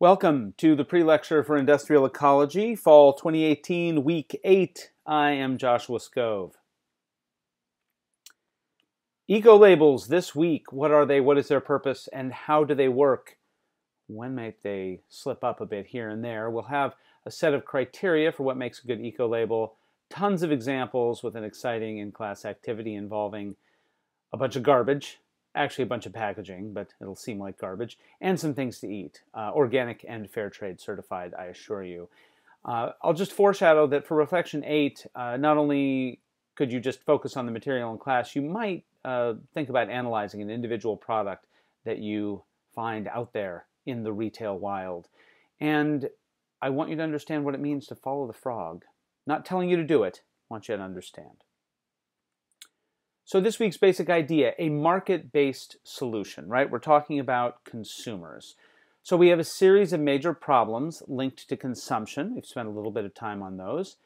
Welcome to the pre-lecture for Industrial Ecology, Fall 2018, Week 8. I am Joshua Skov. Eco-labels this week, what are they, what is their purpose, and how do they work? When might they slip up a bit here and there? We'll have a set of criteria for what makes a good eco-label, tons of examples with an exciting in-class activity involving a bunch of garbage, actually a bunch of packaging, but it'll seem like garbage, and some things to eat. Uh, organic and fair trade certified, I assure you. Uh, I'll just foreshadow that for Reflection 8, uh, not only could you just focus on the material in class, you might uh, think about analyzing an individual product that you find out there in the retail wild. And I want you to understand what it means to follow the frog. Not telling you to do it, I want you to understand. So this week's basic idea, a market-based solution, right? We're talking about consumers. So we have a series of major problems linked to consumption. We've spent a little bit of time on those.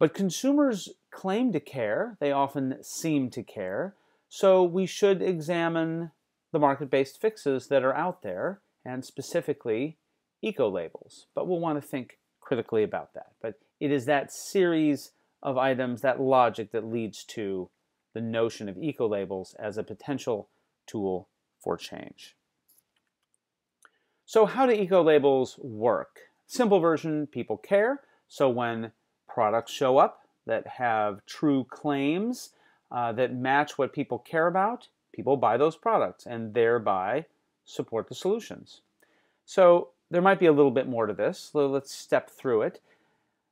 But consumers claim to care. They often seem to care. So we should examine the market-based fixes that are out there and specifically eco-labels. But we'll want to think critically about that. But it is that series of items, that logic that leads to the notion of eco-labels as a potential tool for change. So how do eco-labels work? Simple version, people care. So when products show up that have true claims uh, that match what people care about, people buy those products and thereby support the solutions. So there might be a little bit more to this. So let's step through it.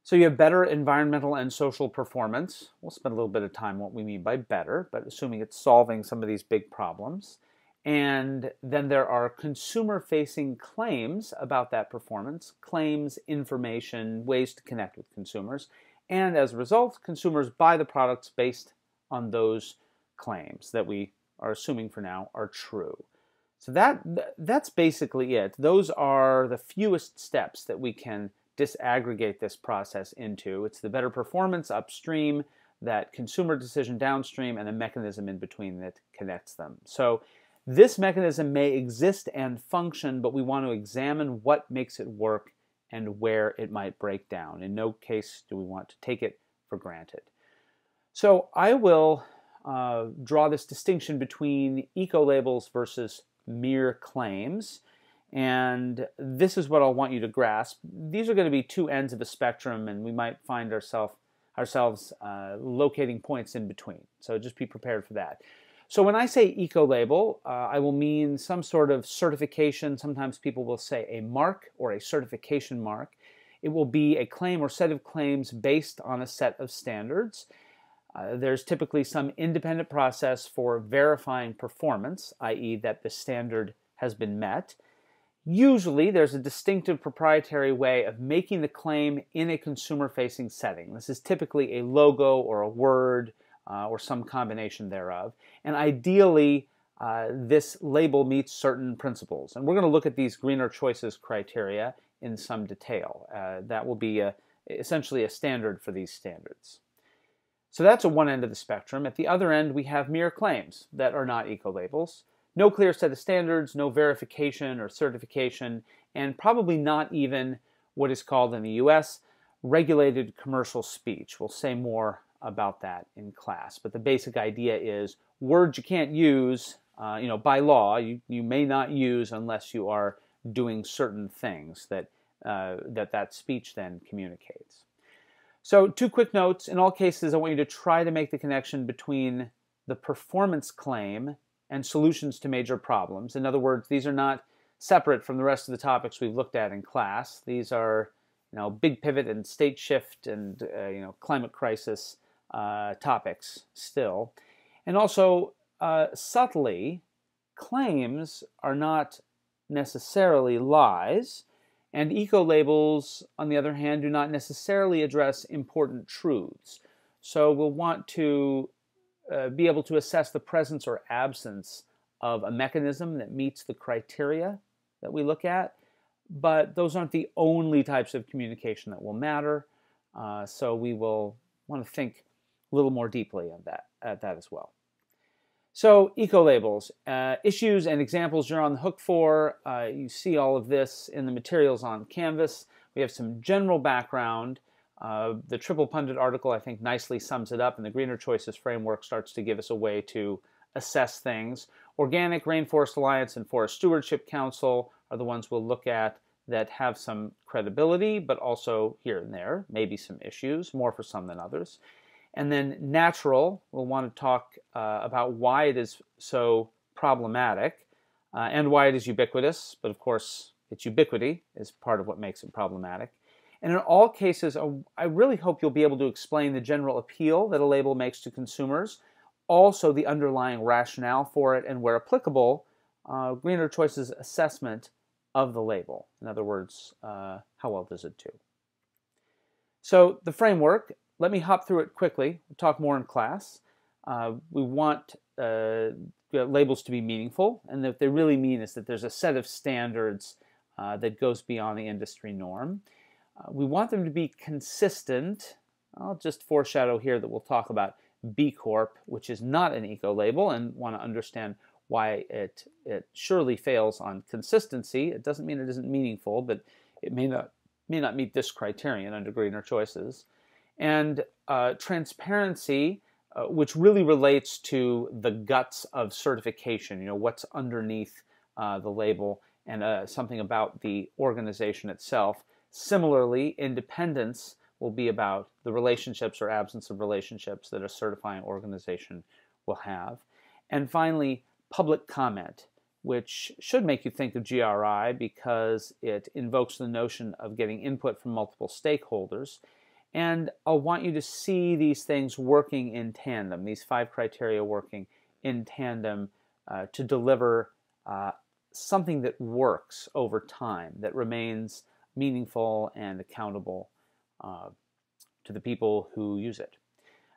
So you have better environmental and social performance. We'll spend a little bit of time what we mean by better, but assuming it's solving some of these big problems. And then there are consumer-facing claims about that performance, claims, information, ways to connect with consumers. And as a result, consumers buy the products based on those claims that we are assuming for now are true. So that that's basically it. Those are the fewest steps that we can disaggregate this process into. It's the better performance upstream, that consumer decision downstream, and the mechanism in between that connects them. So this mechanism may exist and function, but we want to examine what makes it work and where it might break down. In no case do we want to take it for granted. So I will uh, draw this distinction between eco-labels versus mere claims. And this is what I'll want you to grasp. These are going to be two ends of a spectrum, and we might find ourself, ourselves uh, locating points in between. So just be prepared for that. So when I say eco-label, uh, I will mean some sort of certification. Sometimes people will say a mark or a certification mark. It will be a claim or set of claims based on a set of standards. Uh, there's typically some independent process for verifying performance, i.e. that the standard has been met. Usually, there's a distinctive proprietary way of making the claim in a consumer-facing setting. This is typically a logo or a word uh, or some combination thereof. And ideally, uh, this label meets certain principles. And we're going to look at these greener choices criteria in some detail. Uh, that will be a, essentially a standard for these standards. So that's a one end of the spectrum. At the other end, we have mere claims that are not eco-labels. No clear set of standards, no verification or certification, and probably not even what is called in the US regulated commercial speech. We'll say more about that in class. But the basic idea is words you can't use, uh, you know, by law, you, you may not use unless you are doing certain things that, uh, that that speech then communicates. So two quick notes. In all cases, I want you to try to make the connection between the performance claim and solutions to major problems. In other words, these are not separate from the rest of the topics we've looked at in class. These are, you know, big pivot and state shift and, uh, you know, climate crisis uh, topics still. And also, uh, subtly, claims are not necessarily lies, and eco-labels, on the other hand, do not necessarily address important truths. So we'll want to uh, be able to assess the presence or absence of a mechanism that meets the criteria that we look at, but those aren't the only types of communication that will matter. Uh, so we will want to think a little more deeply of that, at that as well. So, eco labels, uh, issues and examples you're on the hook for. Uh, you see all of this in the materials on Canvas. We have some general background. Uh, the Triple Pundit article, I think, nicely sums it up, and the Greener Choices framework starts to give us a way to assess things. Organic Rainforest Alliance and Forest Stewardship Council are the ones we'll look at that have some credibility, but also here and there, maybe some issues, more for some than others. And then natural, we'll want to talk uh, about why it is so problematic uh, and why it is ubiquitous. But of course, its ubiquity is part of what makes it problematic. And in all cases, I really hope you'll be able to explain the general appeal that a label makes to consumers, also the underlying rationale for it, and where applicable, uh, Greener Choices assessment of the label. In other words, uh, how well does it do? So the framework, let me hop through it quickly. We'll talk more in class. Uh, we want uh, labels to be meaningful, and what they really mean is that there's a set of standards uh, that goes beyond the industry norm. Uh, we want them to be consistent. I'll just foreshadow here that we'll talk about B Corp, which is not an eco label, and want to understand why it it surely fails on consistency. It doesn't mean it isn't meaningful, but it may not may not meet this criterion under greener choices and uh, transparency, uh, which really relates to the guts of certification, you know, what's underneath uh, the label and uh, something about the organization itself. Similarly, independence will be about the relationships or absence of relationships that a certifying organization will have. And finally, public comment, which should make you think of GRI because it invokes the notion of getting input from multiple stakeholders and I'll want you to see these things working in tandem, these five criteria working in tandem uh, to deliver uh, something that works over time, that remains meaningful and accountable uh, to the people who use it.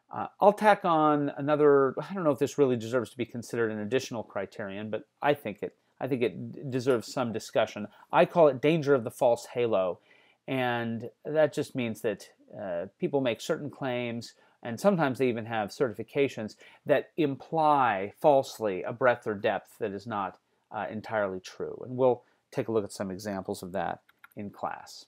Uh, I'll tack on another. I don't know if this really deserves to be considered an additional criterion, but I think it. I think it deserves some discussion. I call it danger of the false halo, and that just means that uh, people make certain claims, and sometimes they even have certifications that imply falsely a breadth or depth that is not uh, entirely true. And we'll take a look at some examples of that in class.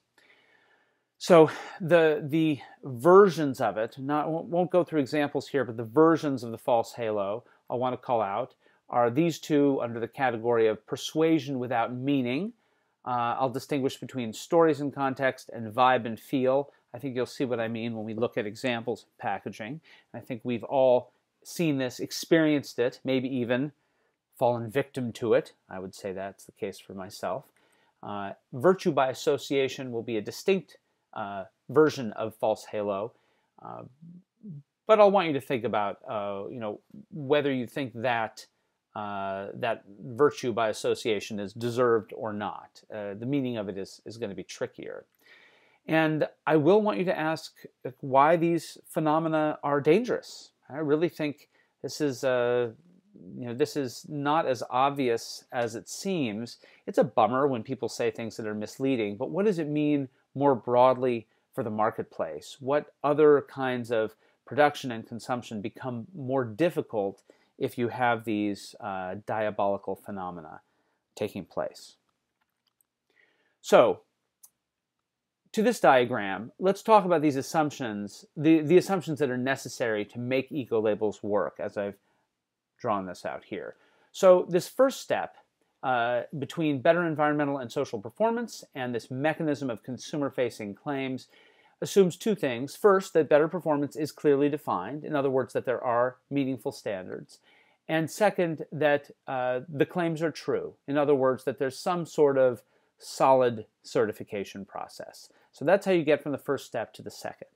So the the versions of it, not won't go through examples here, but the versions of the false halo I want to call out are these two under the category of persuasion without meaning. Uh, I'll distinguish between stories and context and vibe and feel. I think you'll see what I mean when we look at examples of packaging. I think we've all seen this, experienced it, maybe even fallen victim to it. I would say that's the case for myself. Uh, virtue by association will be a distinct uh, version of false halo. Uh, but I'll want you to think about, uh, you know, whether you think that uh, that virtue by association is deserved or not. Uh, the meaning of it is, is going to be trickier. And I will want you to ask why these phenomena are dangerous. I really think this is uh, you know this is not as obvious as it seems. It's a bummer when people say things that are misleading, but what does it mean more broadly for the marketplace? What other kinds of production and consumption become more difficult if you have these uh, diabolical phenomena taking place? So, to this diagram, let's talk about these assumptions, the, the assumptions that are necessary to make eco-labels work, as I've drawn this out here. So this first step uh, between better environmental and social performance and this mechanism of consumer-facing claims assumes two things. First, that better performance is clearly defined, in other words, that there are meaningful standards. And second, that uh, the claims are true, in other words, that there's some sort of solid certification process. So that's how you get from the first step to the second.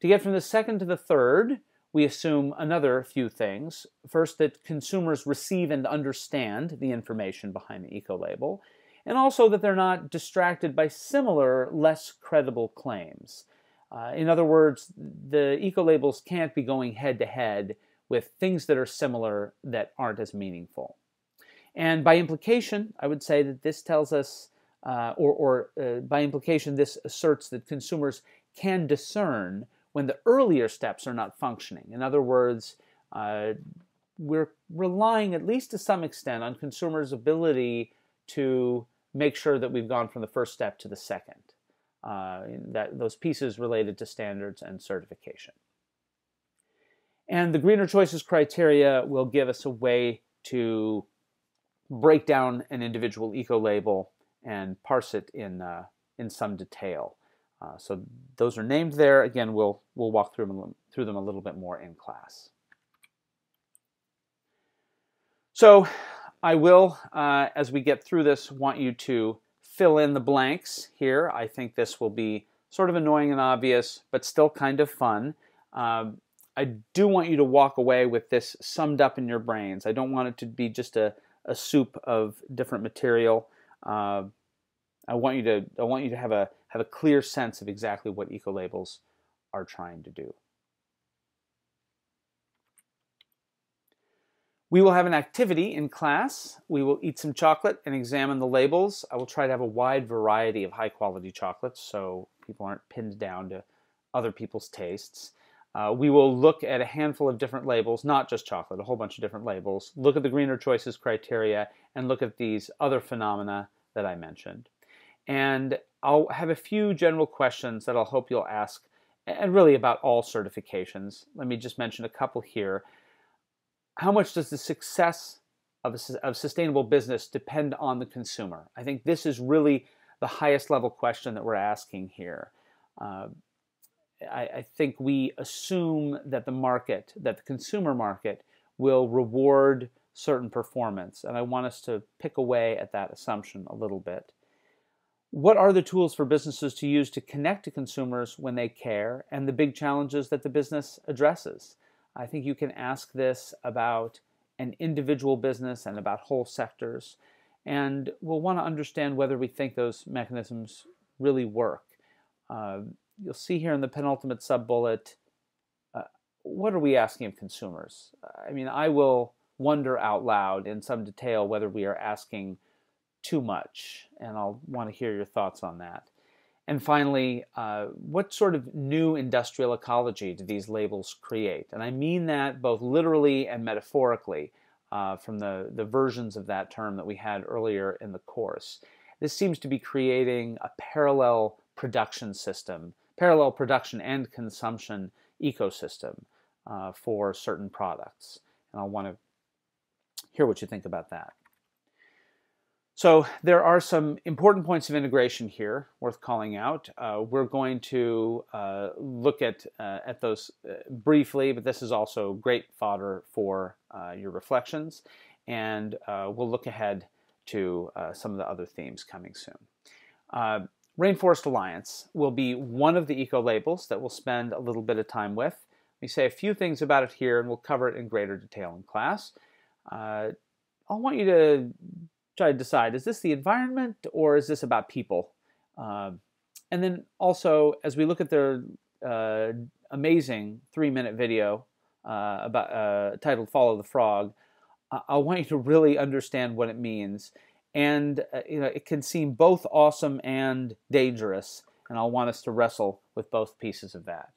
To get from the second to the third, we assume another few things. First, that consumers receive and understand the information behind the eco label, and also that they're not distracted by similar, less credible claims. Uh, in other words, the eco labels can't be going head to head with things that are similar that aren't as meaningful. And by implication, I would say that this tells us uh, or, or uh, by implication, this asserts that consumers can discern when the earlier steps are not functioning. In other words, uh, we're relying, at least to some extent, on consumers' ability to make sure that we've gone from the first step to the second. Uh, that those pieces related to standards and certification. And the greener choices criteria will give us a way to break down an individual eco label and parse it in uh, in some detail. Uh, so those are named there. Again, we'll we'll walk through them through them a little bit more in class. So I will, uh, as we get through this, want you to fill in the blanks here. I think this will be sort of annoying and obvious, but still kind of fun. Um, I do want you to walk away with this summed up in your brains. I don't want it to be just a, a soup of different material. Uh, I want you to I want you to have a have a clear sense of exactly what eco labels are trying to do. We will have an activity in class. We will eat some chocolate and examine the labels. I will try to have a wide variety of high quality chocolates so people aren't pinned down to other people's tastes. Uh, we will look at a handful of different labels, not just chocolate, a whole bunch of different labels, look at the greener choices criteria, and look at these other phenomena that I mentioned. And I'll have a few general questions that I'll hope you'll ask, and really about all certifications. Let me just mention a couple here how much does the success of, a, of sustainable business depend on the consumer? I think this is really the highest level question that we're asking here. Uh, I, I, think we assume that the market, that the consumer market, will reward certain performance, and I want us to pick away at that assumption a little bit. What are the tools for businesses to use to connect to consumers when they care, and the big challenges that the business addresses? I think you can ask this about an individual business and about whole sectors. And we'll want to understand whether we think those mechanisms really work. Uh, you'll see here in the penultimate sub-bullet, uh, what are we asking of consumers? I mean, I will wonder out loud in some detail whether we are asking too much, and I'll want to hear your thoughts on that. And finally, uh, what sort of new industrial ecology do these labels create? And I mean that both literally and metaphorically uh, from the, the versions of that term that we had earlier in the course. This seems to be creating a parallel production system, parallel production and consumption ecosystem uh, for certain products. And I want to hear what you think about that. So there are some important points of integration here worth calling out. Uh, we're going to uh, look at, uh, at those uh, briefly, but this is also great fodder for uh, your reflections. And uh, we'll look ahead to some of the other themes coming soon. Rainforest Alliance will be one of the eco labels that we'll spend a little bit of time with. We say a few things about it here and we'll cover it in greater detail in class. I want you to try to decide is this the environment or is this about people? Uh, and then also, as we look at their uh, amazing three minute video uh, about uh, titled Follow the Frog, I want you to really understand what it means. And uh, you know, it can seem both awesome and dangerous, and I'll want us to wrestle with both pieces of that.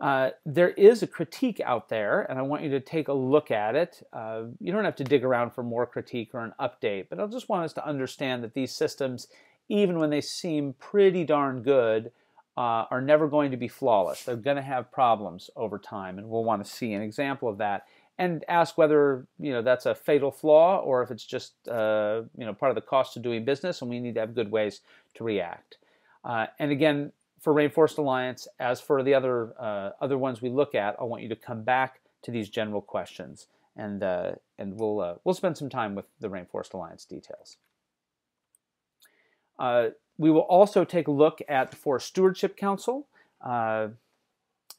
Uh, there is a critique out there, and I want you to take a look at it. Uh, you don't have to dig around for more critique or an update, but I just want us to understand that these systems, even when they seem pretty darn good, uh, are never going to be flawless. They're going to have problems over time, and we'll want to see an example of that and ask whether you know that's a fatal flaw or if it's just uh, you know part of the cost of doing business, and we need to have good ways to react. Uh, and again, for Rainforest Alliance, as for the other uh, other ones we look at, I want you to come back to these general questions, and uh, and we'll uh, we'll spend some time with the Rainforest Alliance details. Uh, we will also take a look at the Forest Stewardship Council, uh,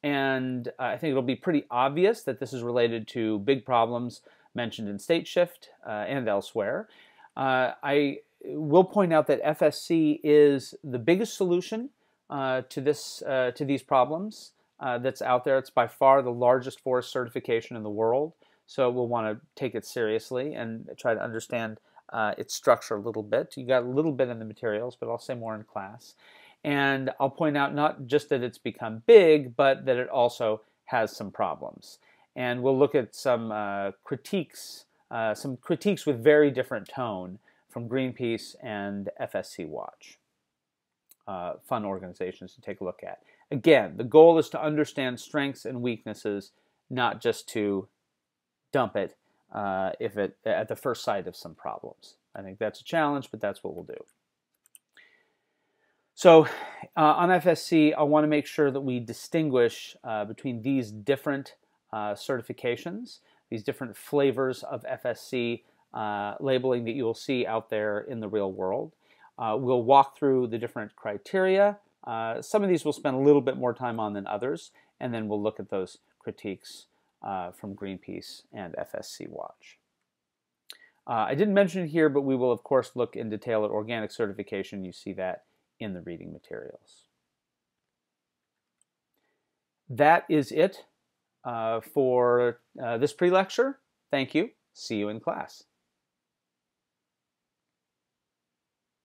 and I think it'll be pretty obvious that this is related to big problems mentioned in State Shift uh, and elsewhere. I will point out that FSC is the biggest solution uh, to this uh, to these problems uh, that's out there. It's by far the largest forest certification in the world, so we'll want to take it seriously and try to understand uh, its structure a little bit. You got a little bit in the materials, but I'll say more in class. And I'll point out not just that it's become big, but that it also has some problems. and we'll look at some uh, critiques, some critiques with very different tone from Greenpeace and FSC Watch. Uh, fun organizations to take a look at. Again, the goal is to understand strengths and weaknesses, not just to dump it uh, if it at the first sight of some problems. I think that's a challenge, but that's what we'll do. So uh, on FSC, I want to make sure that we distinguish uh, between these different uh, certifications, these different flavors of FSC uh, labeling that you'll see out there in the real world. Uh, we'll walk through the different criteria. Uh, some of these we'll spend a little bit more time on than others, and then we'll look at those critiques from Greenpeace and FSC Watch. Uh, I didn't mention it here, but we will, of course, look in detail at organic certification. You see that in the reading materials. That is it uh, for uh, this pre-lecture. Thank you. See you in class.